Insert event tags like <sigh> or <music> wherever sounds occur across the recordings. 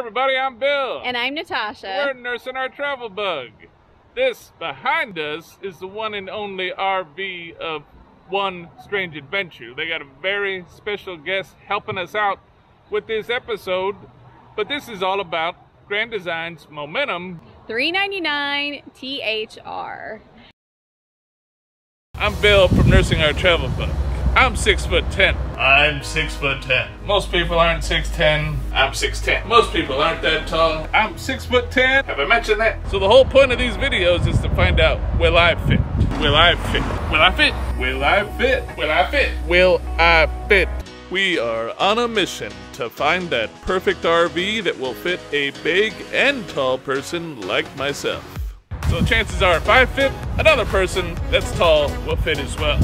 everybody, I'm Bill. And I'm Natasha. We're nursing our travel bug. This behind us is the one and only RV of One Strange Adventure. They got a very special guest helping us out with this episode, but this is all about Grand Design's Momentum. 399 THR. I'm Bill from Nursing Our Travel Bug. I'm six foot ten. I'm six foot ten. Most people aren't six ten. I'm six ten. Most people aren't that tall. I'm six foot ten. Have I mentioned that? So the whole point of these videos is to find out will I fit? Will I fit? Will I fit? Will I fit? Will I fit? Will I fit? We are on a mission to find that perfect RV that will fit a big and tall person like myself. So chances are if I fit, another person that's tall will fit as well.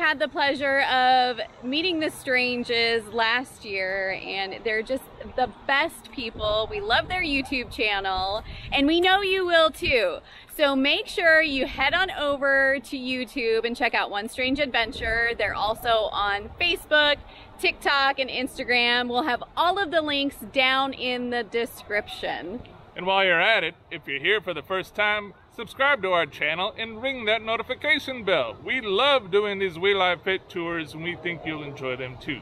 Had the pleasure of meeting the Stranges last year, and they're just the best people. We love their YouTube channel, and we know you will too. So make sure you head on over to YouTube and check out One Strange Adventure. They're also on Facebook, TikTok, and Instagram. We'll have all of the links down in the description. And while you're at it, if you're here for the first time, subscribe to our channel and ring that notification bell. We love doing these Will I Fit tours and we think you'll enjoy them too.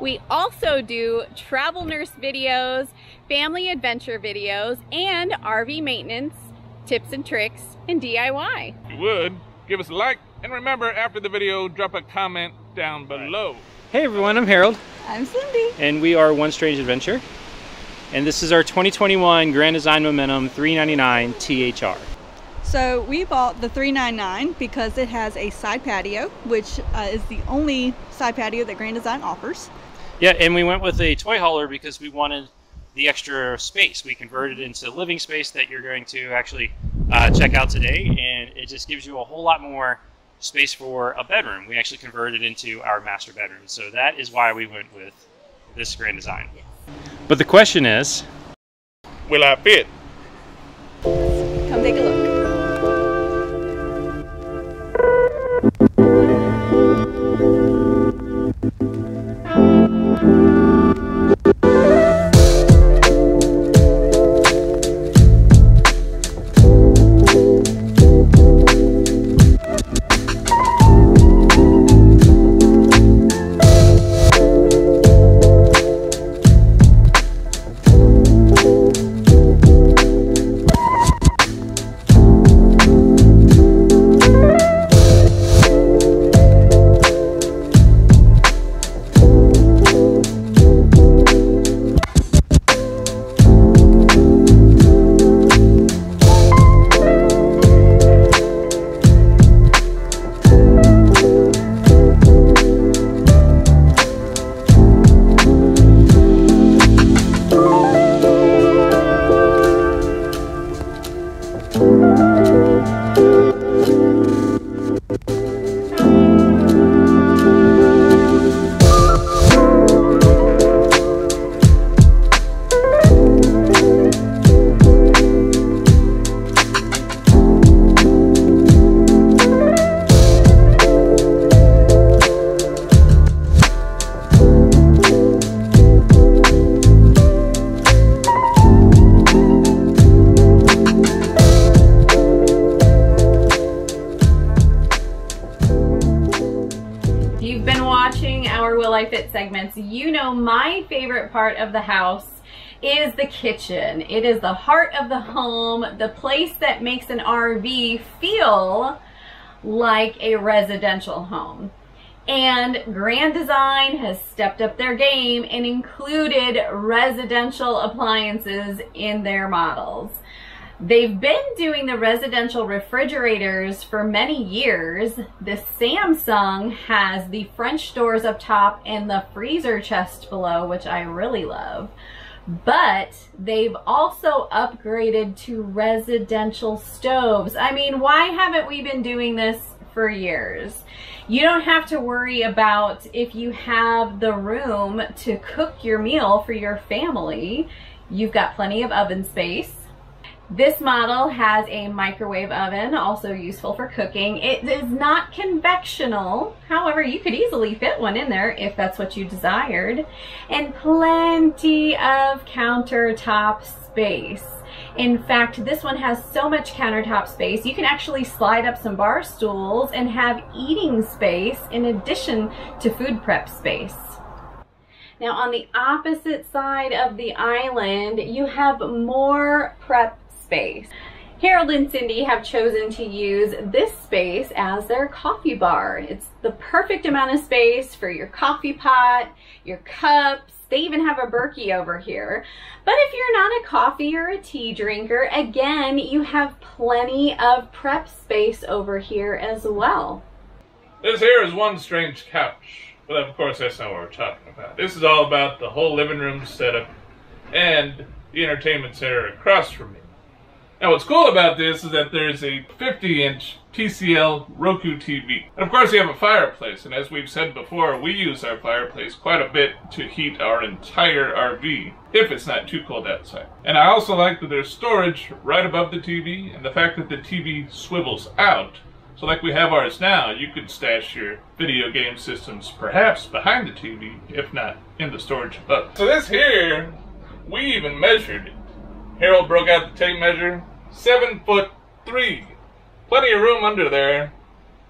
We also do travel nurse videos, family adventure videos, and RV maintenance, tips and tricks, and DIY. If you would, give us a like, and remember after the video, drop a comment down below. Hey everyone, I'm Harold. I'm Cindy. And we are One Strange Adventure. And this is our 2021 Grand Design Momentum 399 THR. So we bought the 399 because it has a side patio, which uh, is the only side patio that Grand Design offers. Yeah, and we went with a toy hauler because we wanted the extra space. We converted it into living space that you're going to actually uh, check out today, and it just gives you a whole lot more space for a bedroom. We actually converted it into our master bedroom, so that is why we went with this Grand Design. Yes. But the question is, will I fit? Favorite part of the house is the kitchen. It is the heart of the home, the place that makes an RV feel like a residential home. And Grand Design has stepped up their game and included residential appliances in their models. They've been doing the residential refrigerators for many years. The Samsung has the French doors up top and the freezer chest below, which I really love. But they've also upgraded to residential stoves. I mean, why haven't we been doing this for years? You don't have to worry about if you have the room to cook your meal for your family. You've got plenty of oven space This model has a microwave oven, also useful for cooking. It is not convectional. However, you could easily fit one in there if that's what you desired. And plenty of countertop space. In fact, this one has so much countertop space, you can actually slide up some bar stools and have eating space in addition to food prep space. Now on the opposite side of the island, you have more prep space. Harold and Cindy have chosen to use this space as their coffee bar. It's the perfect amount of space for your coffee pot, your cups, they even have a Berkey over here. But if you're not a coffee or a tea drinker, again, you have plenty of prep space over here as well. This here is one strange couch. But of course, that's not what we're talking about. This is all about the whole living room setup and the entertainment center across from me. Now what's cool about this is that there's a 50 inch TCL Roku TV. And of course you have a fireplace, and as we've said before, we use our fireplace quite a bit to heat our entire RV, if it's not too cold outside. And I also like that there's storage right above the TV, and the fact that the TV swivels out, so like we have ours now, you could stash your video game systems perhaps behind the TV, if not in the storage above. So this here, we even measured it. Harold broke out the tape measure, seven foot three. Plenty of room under there.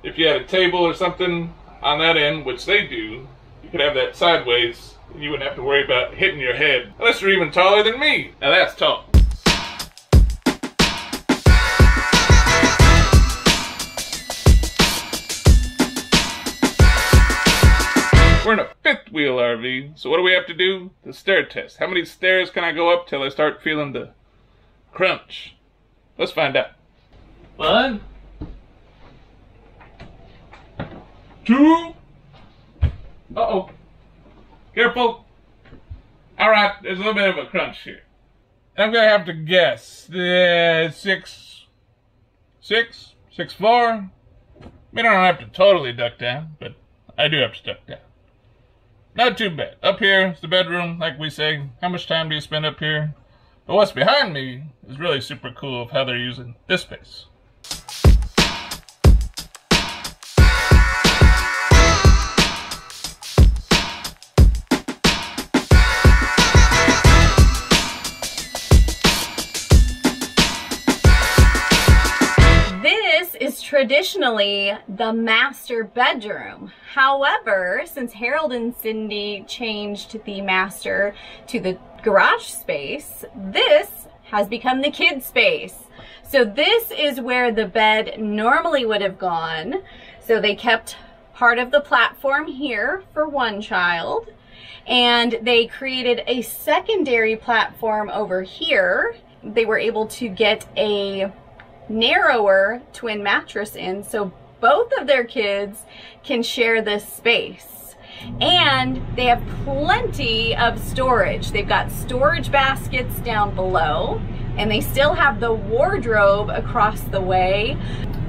If you had a table or something on that end, which they do, you could have that sideways and you wouldn't have to worry about hitting your head. Unless you're even taller than me. Now that's tall. We're in a fifth wheel RV, so what do we have to do? The stair test. How many stairs can I go up till I start feeling the crunch? Let's find out. One. Two. Uh-oh. Careful. All right, there's a little bit of a crunch here. I'm gonna have to guess. Uh, six, six, six, four. I mean, I don't have to totally duck down, but I do have to duck down. Not too bad. Up here is the bedroom, like we say. How much time do you spend up here? But what's behind me is really super cool of how they're using this space. Traditionally the master bedroom. However, since Harold and Cindy changed the master to the garage space, this has become the kid space. So this is where the bed normally would have gone. So they kept part of the platform here for one child and they created a secondary platform over here. They were able to get a narrower twin mattress in so both of their kids can share this space and they have plenty of storage. They've got storage baskets down below and they still have the wardrobe across the way.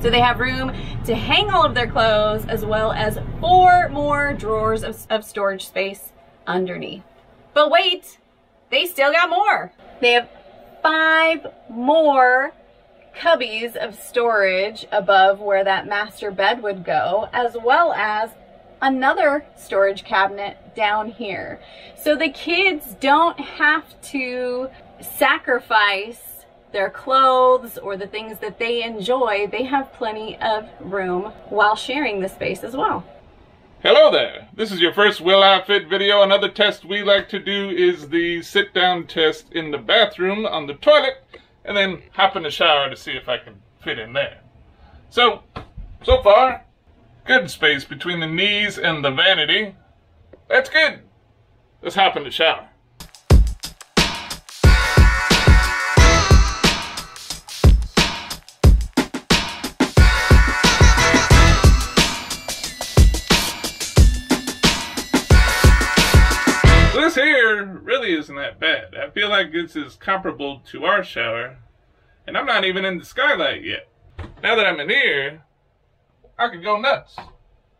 So they have room to hang all of their clothes as well as four more drawers of, of storage space underneath. But wait, they still got more. They have five more cubbies of storage above where that master bed would go, as well as another storage cabinet down here. So the kids don't have to sacrifice their clothes or the things that they enjoy. They have plenty of room while sharing the space as well. Hello there. This is your first Will I Fit video. Another test we like to do is the sit down test in the bathroom on the toilet and then hop in the shower to see if I can fit in there. So, so far, Good space between the knees and the vanity. That's good. Let's hop in the shower. This here really isn't that bad. I feel like this is comparable to our shower, and I'm not even in the skylight yet. Now that I'm in here, I could go nuts.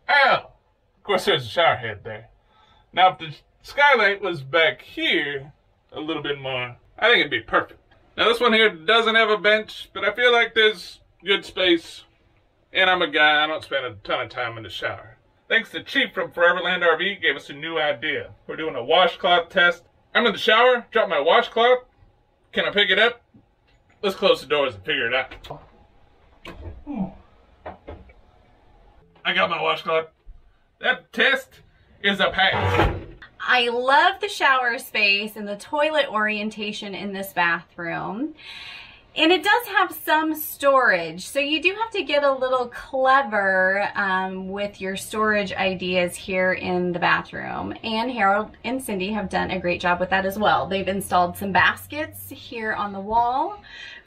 Ow! Of course, there's a shower head there. Now, if the skylight was back here a little bit more, I think it'd be perfect. Now this one here doesn't have a bench, but I feel like there's good space. And I'm a guy, I don't spend a ton of time in the shower. Thanks to Chief from Foreverland RV gave us a new idea. We're doing a washcloth test. I'm in the shower, drop my washcloth. Can I pick it up? Let's close the doors and figure it out. I got my washcloth. That test is a pass. I love the shower space and the toilet orientation in this bathroom. And it does have some storage, so you do have to get a little clever um, with your storage ideas here in the bathroom. And Harold and Cindy have done a great job with that as well. They've installed some baskets here on the wall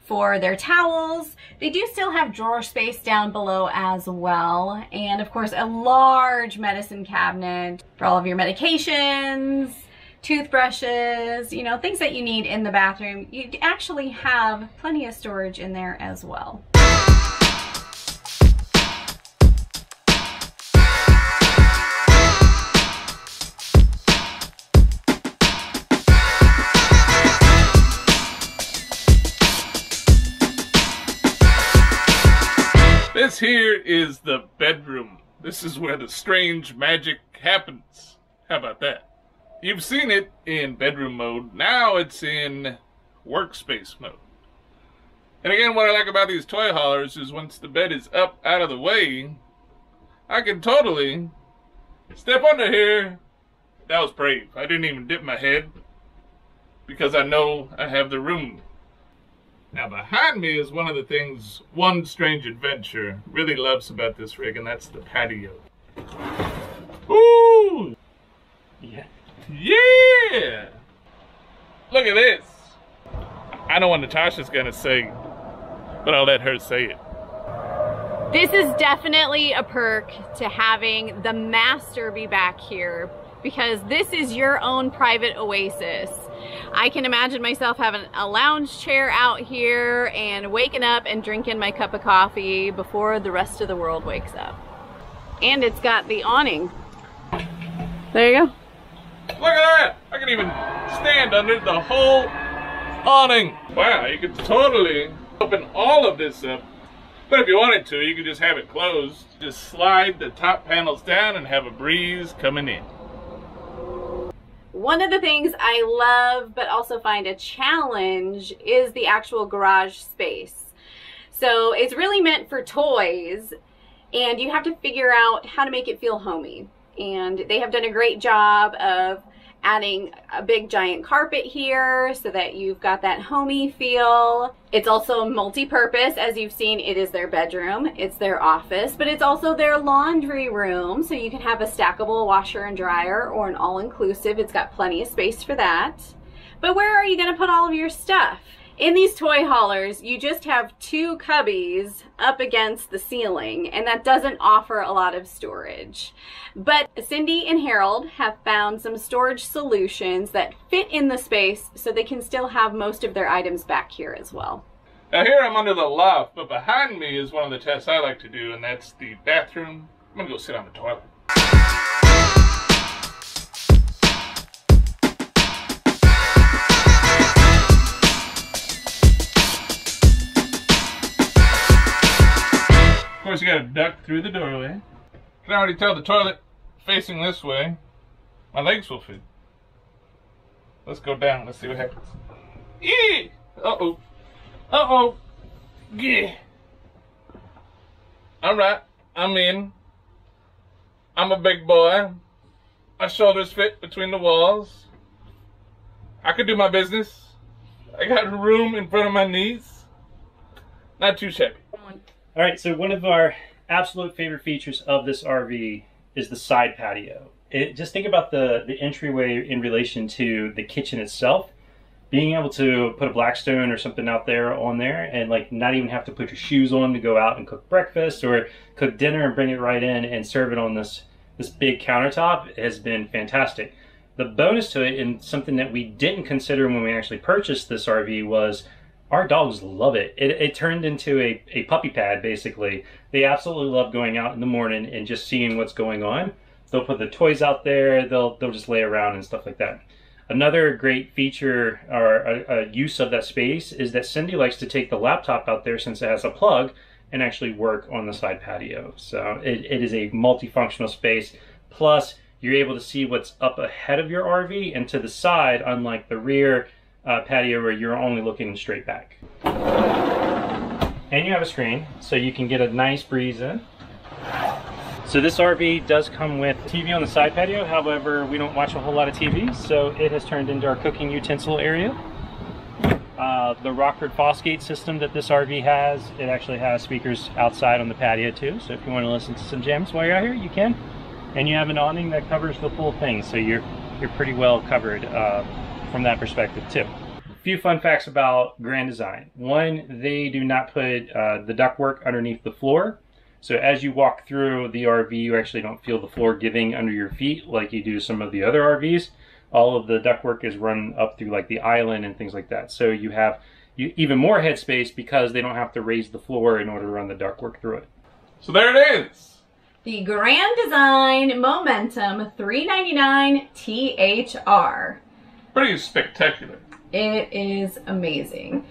for their towels. They do still have drawer space down below as well. And of course, a large medicine cabinet for all of your medications, toothbrushes, you know, things that you need in the bathroom. You actually have plenty of storage in there as well. This here is the bedroom. This is where the strange magic happens. How about that? You've seen it in bedroom mode. Now it's in workspace mode. And again, what I like about these toy haulers is once the bed is up out of the way, I can totally step under here. That was brave. I didn't even dip my head because I know I have the room. Now behind me is one of the things One Strange Adventure really loves about this rig, and that's the patio. Ooh! Yeah. Yeah! Look at this. I know what Natasha's gonna say, but I'll let her say it. This is definitely a perk to having the master be back here because this is your own private oasis. I can imagine myself having a lounge chair out here and waking up and drinking my cup of coffee before the rest of the world wakes up. And it's got the awning. There you go. Look at that! I can even stand under the whole awning. Wow, you could totally open all of this up. But if you wanted to, you could just have it closed. Just slide the top panels down and have a breeze coming in. One of the things I love but also find a challenge is the actual garage space. So it's really meant for toys and you have to figure out how to make it feel homey. And they have done a great job of adding a big giant carpet here so that you've got that homey feel. It's also multi-purpose. As you've seen, it is their bedroom, it's their office, but it's also their laundry room. So you can have a stackable washer and dryer or an all-inclusive. It's got plenty of space for that. But where are you gonna put all of your stuff? In these toy haulers, you just have two cubbies up against the ceiling, and that doesn't offer a lot of storage. But Cindy and Harold have found some storage solutions that fit in the space so they can still have most of their items back here as well. Now here I'm under the loft, but behind me is one of the tests I like to do, and that's the bathroom. I'm gonna go sit on the toilet. Course, you gotta duck through the doorway. Can already tell the toilet facing this way. My legs will fit. Let's go down. Let's see what happens. Eee! Uh-oh. Uh-oh. Yeah. All right. I'm in. I'm a big boy. My shoulders fit between the walls. I could do my business. I got room in front of my knees. Not too shabby. All right, so one of our absolute favorite features of this RV is the side patio. It, just think about the, the entryway in relation to the kitchen itself. Being able to put a Blackstone or something out there on there and like not even have to put your shoes on to go out and cook breakfast or cook dinner and bring it right in and serve it on this, this big countertop has been fantastic. The bonus to it and something that we didn't consider when we actually purchased this RV was our dogs love it. It, it turned into a, a puppy pad, basically. They absolutely love going out in the morning and just seeing what's going on. They'll put the toys out there, they'll, they'll just lay around and stuff like that. Another great feature or a, a, use of that space is that Cindy likes to take the laptop out there since it has a plug and actually work on the side patio. So it, it is a multifunctional space. Plus, you're able to see what's up ahead of your RV and to the side, unlike the rear uh, patio where you're only looking straight back. And you have a screen, so you can get a nice breeze in. So this RV does come with TV on the side patio, however, we don't watch a whole lot of TV, so it has turned into our cooking utensil area. Uh, the Rockford Fosgate system that this RV has, it actually has speakers outside on the patio too, so if you want to listen to some jams while you're out here, you can. And you have an awning that covers the full thing, so you're, you're pretty well covered uh, from that perspective too A few fun facts about Grand Design. One, they do not put uh, the ductwork underneath the floor. So as you walk through the RV, you actually don't feel the floor giving under your feet like you do some of the other RVs. All of the ductwork is run up through like the island and things like that. So you have you, even more headspace because they don't have to raise the floor in order to run the ductwork through it. So there it is. The Grand Design Momentum 399 THR. Pretty spectacular. It is amazing.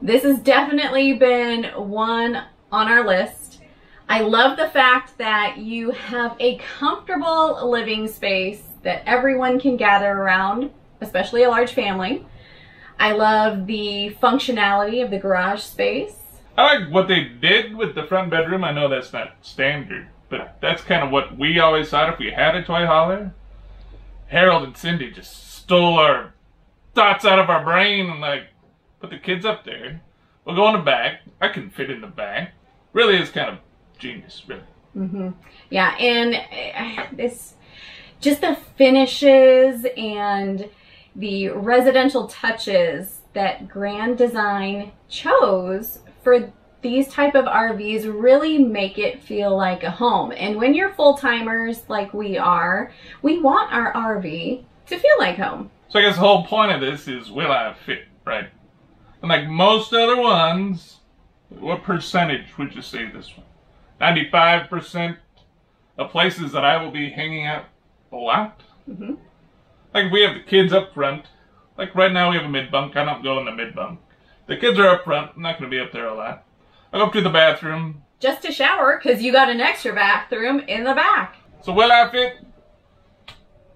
This has definitely been one on our list. I love the fact that you have a comfortable living space that everyone can gather around, especially a large family. I love the functionality of the garage space. I like what they did with the front bedroom. I know that's not standard, but that's kind of what we always thought if we had a toy hauler. Harold and Cindy just stole our thoughts out of our brain and like put the kids up there. We'll go in the back. I can fit in the back. Really is kind of genius, really. Mm-hmm. Yeah, and uh, this just the finishes and the residential touches that Grand Design chose for these type of RVs really make it feel like a home. And when you're full-timers like we are, we want our RV to feel like home. So I guess the whole point of this is will I fit, right? And like most other ones, what percentage would you say this one? 95% of places that I will be hanging out a lot. Mm-hmm. Like we have the kids up front, like right now we have a mid bunk, I don't go in the mid bunk. The kids are up front, I'm not going to be up there a lot. I go up to the bathroom. Just to shower, because you got an extra bathroom in the back. So will I fit?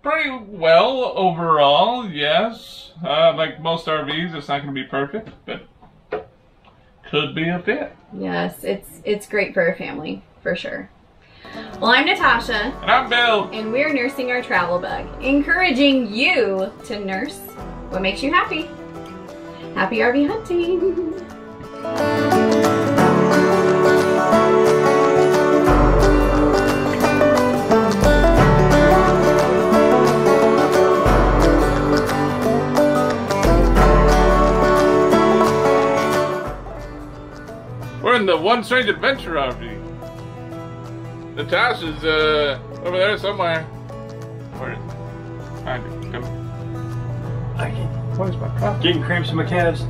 Pretty well overall, yes. Uh, like most RVs, it's not going to be perfect, but could be a fit. Yes, it's it's great for a family, for sure. Well, I'm Natasha. And I'm Bill. And we're nursing our travel bug, encouraging you to nurse what makes you happy. Happy RV hunting! <laughs> in the One Strange Adventure RV. Natasha's uh, over there somewhere. Where is it? Find it. Come. I can't. Where's my Getting cramps in my calves.